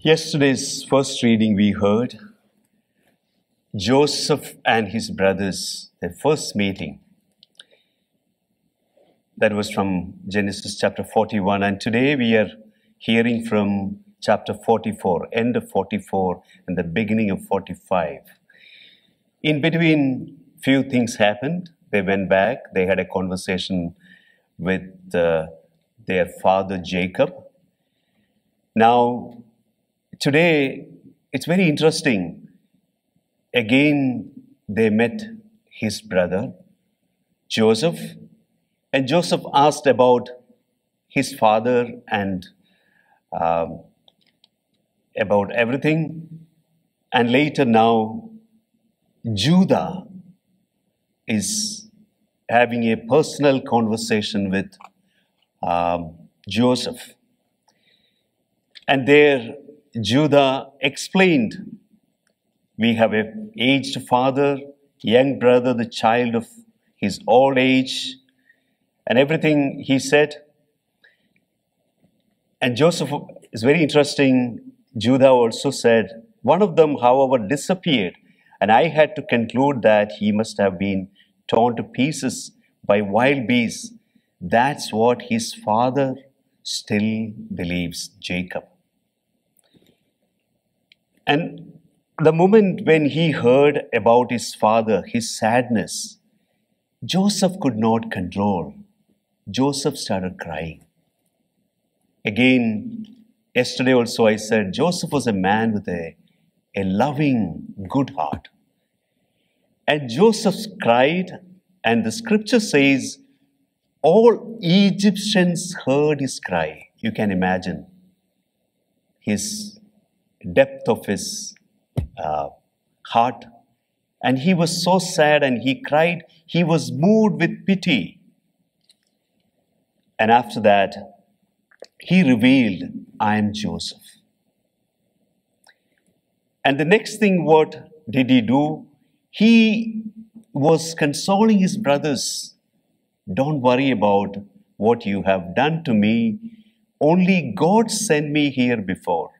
Yesterday's first reading, we heard Joseph and his brothers, their first meeting. That was from Genesis chapter 41. And today we are hearing from chapter 44, end of 44 and the beginning of 45. In between, few things happened. They went back, they had a conversation with uh, their father Jacob. Now, today it's very interesting. Again, they met his brother Joseph, and Joseph asked about his father and um, about everything. And later, now, Judah is having a personal conversation with um, Joseph. And there, Judah explained we have a aged father, young brother, the child of his old age, and everything he said. And Joseph is very interesting. Judah also said, One of them, however, disappeared, and I had to conclude that he must have been torn to pieces by wild beasts. That's what his father still believes, Jacob. And the moment when he heard about his father, his sadness, Joseph could not control. Joseph started crying. Again, yesterday also I said Joseph was a man with a, a loving, good heart. And Joseph cried, and the scripture says, all Egyptians heard his cry. You can imagine his depth of his uh, heart. And he was so sad and he cried. He was moved with pity. And after that, he revealed, I am Joseph. And the next thing, what did he do? He was consoling his brothers. Don't worry about what you have done to me. Only God sent me here before.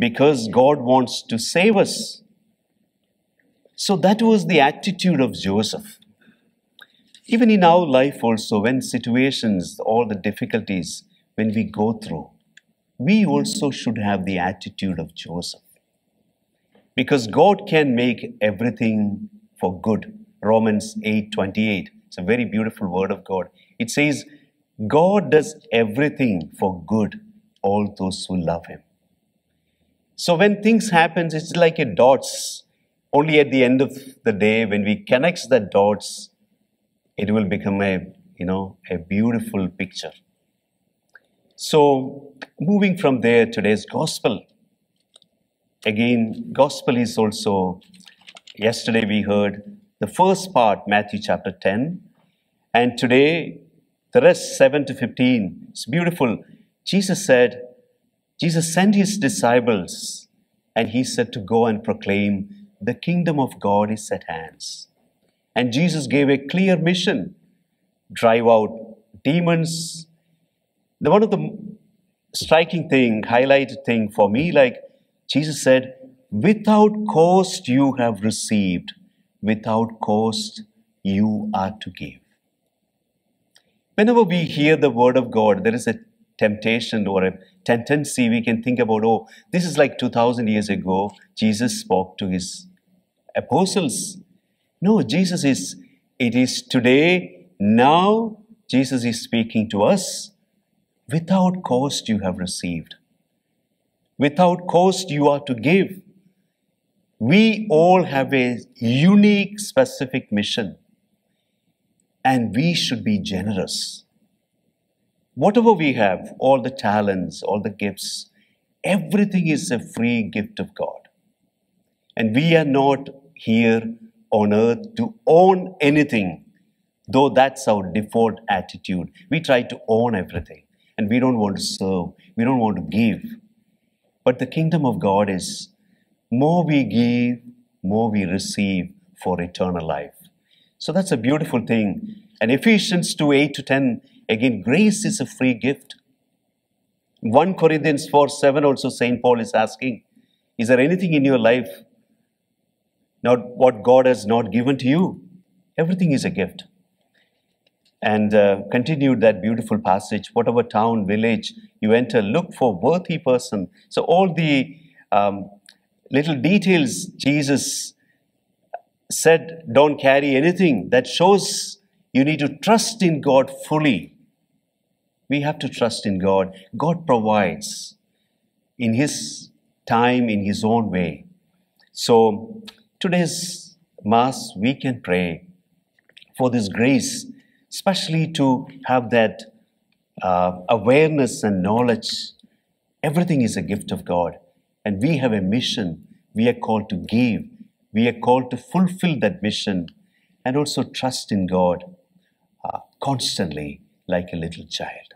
Because God wants to save us. So that was the attitude of Joseph. Even in our life, also, when situations, all the difficulties, when we go through, we also should have the attitude of Joseph. Because God can make everything for good. Romans 8 28. It's a very beautiful word of God. It says, God does everything for good, all those who love Him. So when things happen, it's like a dots. Only at the end of the day, when we connect the dots, it will become a you know a beautiful picture. So moving from there, today's gospel. Again, gospel is also. Yesterday we heard the first part, Matthew chapter 10, and today the rest 7 to 15. It's beautiful. Jesus said, Jesus sent his disciples and he said to go and proclaim the kingdom of God is at hand. And Jesus gave a clear mission drive out demons. The one of the striking thing, highlighted thing for me, like Jesus said, without cost you have received, without cost you are to give. Whenever we hear the word of God, there is a temptation or a tendency we can think about, oh, this is like 2000 years ago, Jesus spoke to his apostles. No, Jesus is, it is today, now, Jesus is speaking to us. Without cost you have received. Without cost you are to give. We all have a unique, specific mission, and we should be generous. Whatever we have, all the talents, all the gifts, everything is a free gift of God. And we are not here on earth to own anything, though that's our default attitude. We try to own everything, and we don't want to serve, we don't want to give. But the kingdom of God is more we give, more we receive for eternal life. So that's a beautiful thing. And Ephesians 2 8 to 10, again, grace is a free gift. 1 Corinthians 4 7 also St. Paul is asking, Is there anything in your life not what God has not given to you? Everything is a gift. And uh, continued that beautiful passage, whatever town, village you enter, look for worthy person. So all the um, little details Jesus said, don't carry anything. That shows you need to trust in God fully. We have to trust in God. God provides in His time, in His own way. So, today's Mass, we can pray for this grace, especially to have that uh, awareness and knowledge. Everything is a gift of God, and we have a mission. We are called to give, we are called to fulfill that mission, and also trust in God uh, constantly like a little child.